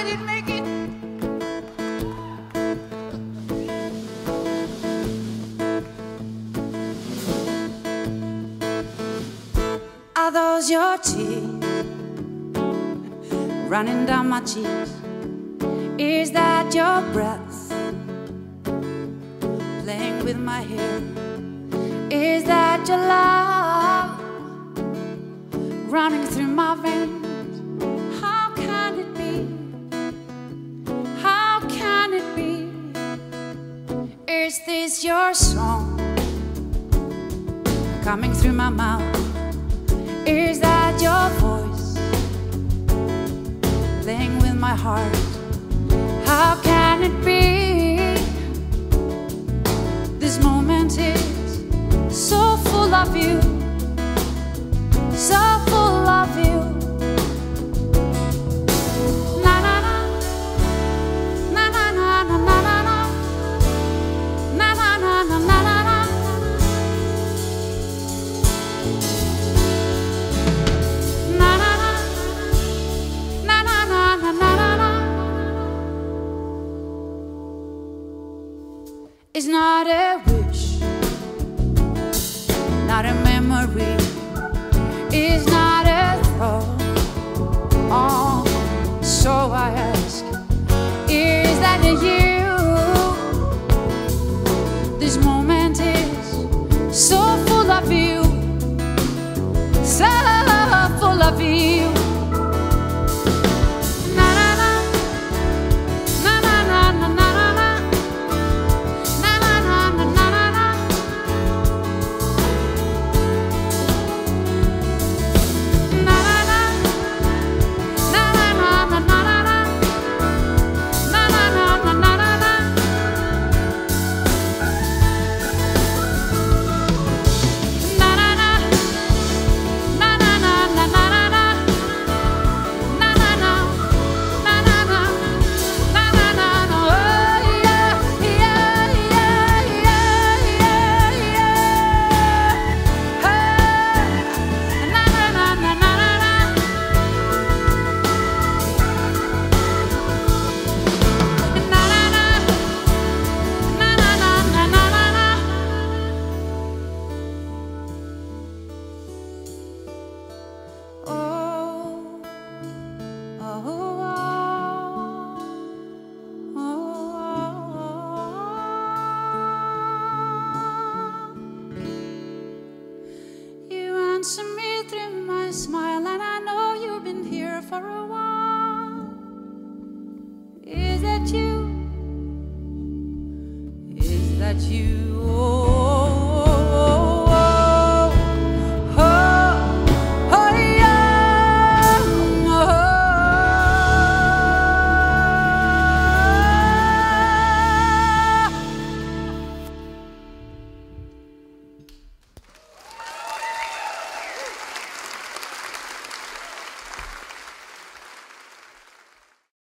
I didn't make it. Are those your tears running down my cheeks? Is that your breath playing with my hair? Is that your love running through my veins? Is your song coming through my mouth? Is that your voice playing with my heart? How can it be? This moment is so full of you, It's not a wish, not a memory, it's not a thought. Oh, so I ask, is that you? This smile, and I know you've been here for a while. Is that you? Is that you?